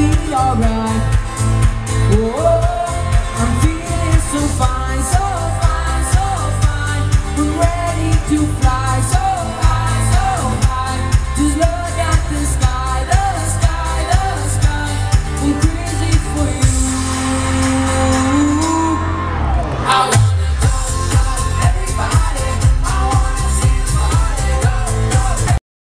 be alright. Whoa, I'm feeling so fine, so fine, so fine. I'm ready to fly.